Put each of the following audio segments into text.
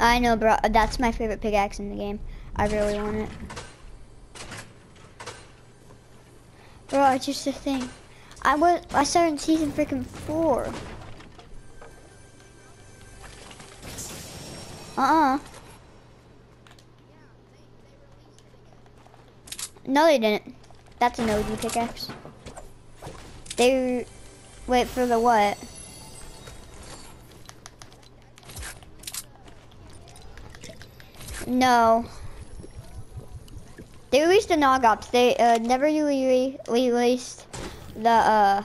I know, bro. That's my favorite pickaxe in the game. I really want it. Bro, it's just a thing. I was I started season freaking four. Uh-uh. No, they didn't. That's an OG pickaxe. They wait for the what? No. They released the Nog Ops. They uh, never really released the uh,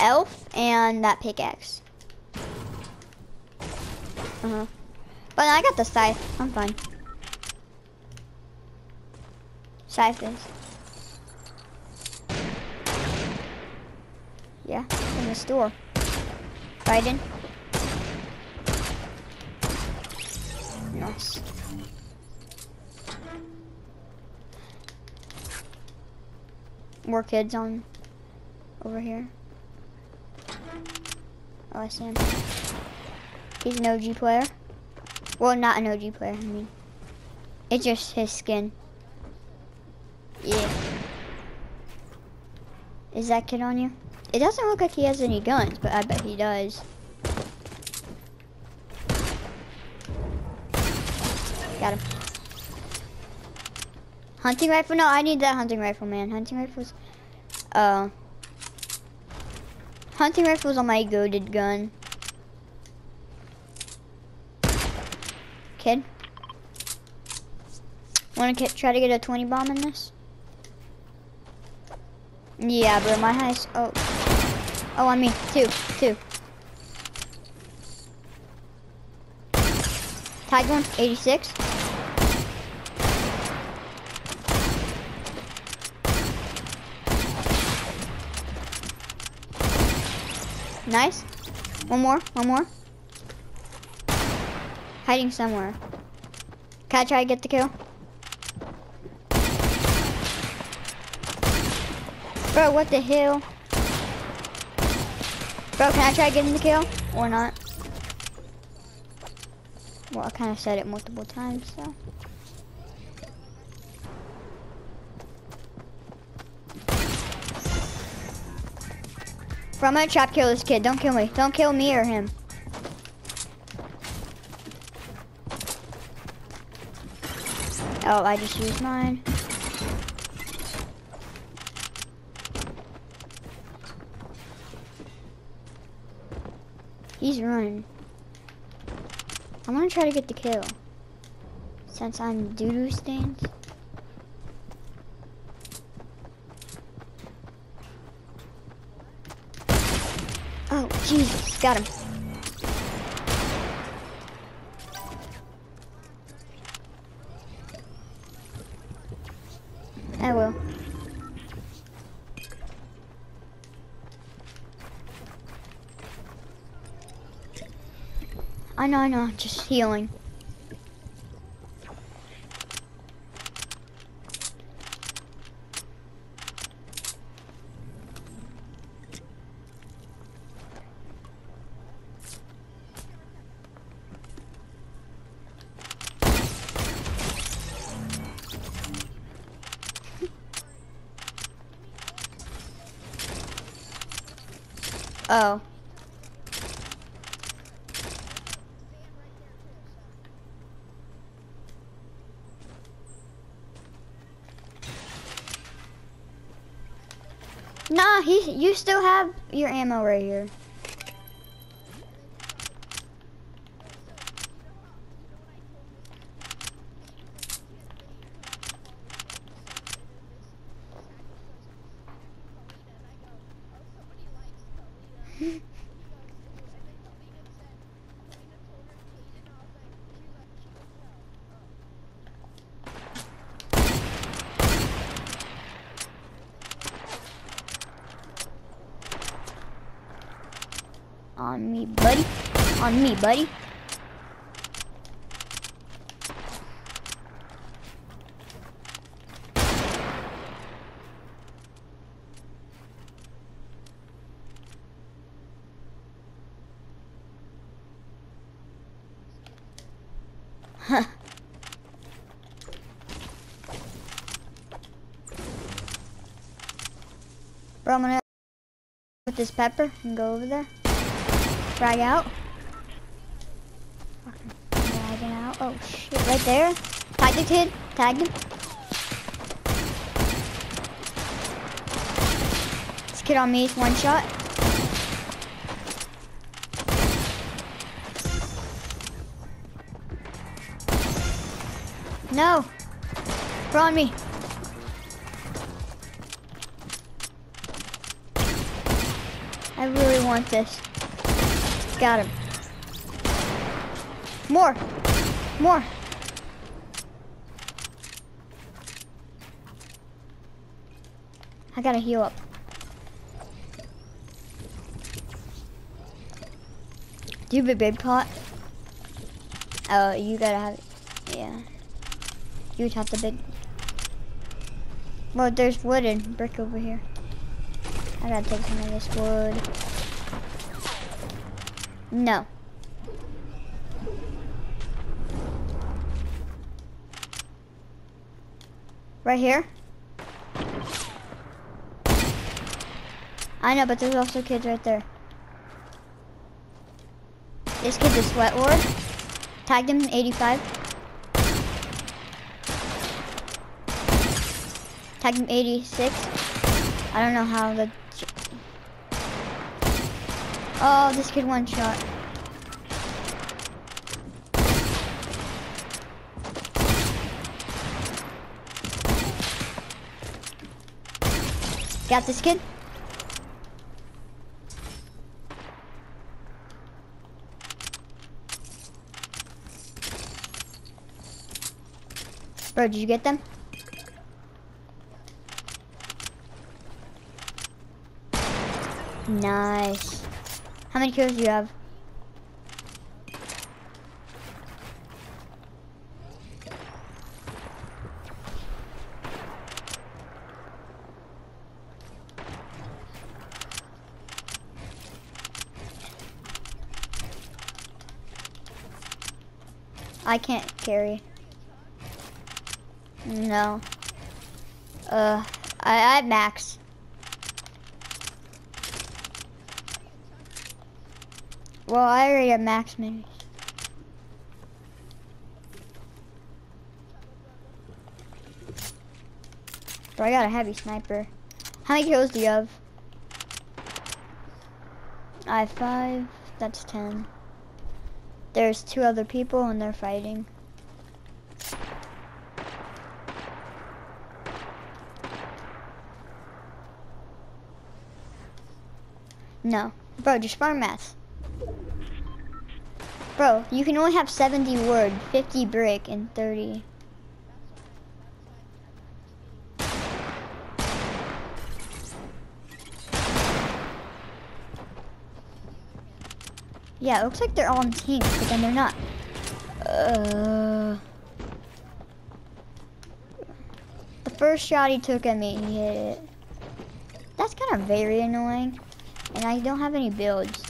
elf and that pickaxe. Uh huh. But I got the scythe. I'm fine. Scythe is. Yeah, in the store. Biden. Nice. More kids on over here. Oh, I see him. He's an OG player. Well, not an OG player, I mean. It's just his skin. Yeah. Is that kid on you? It doesn't look like he has any guns, but I bet he does. Got him. Hunting rifle? No, I need that hunting rifle, man. Hunting rifles. Uh. Hunting rifles on my goaded gun. Kid. Wanna get, try to get a 20 bomb in this? Yeah, bro, my highest. Oh. Oh, on me. Two. Two. Tag one, 86. Nice. One more, one more. Hiding somewhere. Can I try to get the kill? Bro, what the hell? Bro, can I try getting the kill? Or not? Well, I kind of said it multiple times, so. Bro, I'm gonna trap kill this kid. Don't kill me. Don't kill me or him. Oh, I just used mine. He's running. I'm gonna try to get the kill. Since I'm doo-doo stains. Oh, Jesus, got him. I will. I know, I know, just healing. Oh. Nah, he, you still have your ammo right here. On me, buddy. On me, buddy. Bro, I'm gonna with this pepper and go over there. Frag out. Fragging out. Oh shit, right there. Tag the kid. Tag him. This kid on me one shot. No. Throw on me. I really want this. Got him. More. More. I gotta heal up. Do you have a big pot? Oh, you gotta have it. Yeah. You would have the big. Well, there's wood and brick over here. I gotta take some of this wood. No. Right here? I know, but there's also kids right there. This kid's a sweat ward. Tagged him 85. Tag him 86. I don't know how the... Oh, this kid one shot. Got this kid? Bro, did you get them? Nice. How many kills do you have? I can't carry. No. Uh, I, I max. Well, I already have max minis. But I got a heavy sniper. How many kills do you have? I have five. That's ten. There's two other people and they're fighting. No. Bro, just farm mats. Bro, you can only have 70 wood, 50 brick, and 30. Yeah, it looks like they're all in teams, but then they're not. Uh, the first shot he took at me, he hit it. That's kind of very annoying. And I don't have any builds.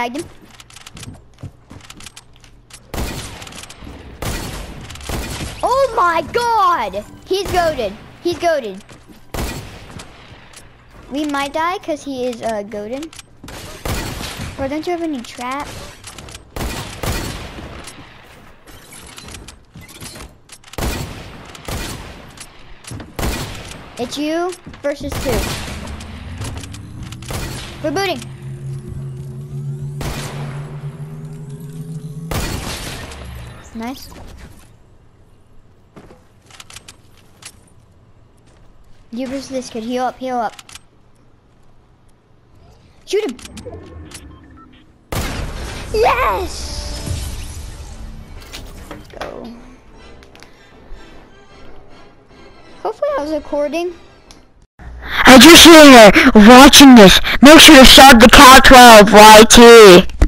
Tagged him. Oh my god! He's goaded. He's goaded. We might die because he is uh, goaded. Bro, don't you have any trap? It's you versus two. We're booting. Nice. You versus this kid. Heal up, heal up. Shoot him! Yes! Go. Hopefully I was recording. I just sitting there watching this, make sure to sub the Cow12 YT.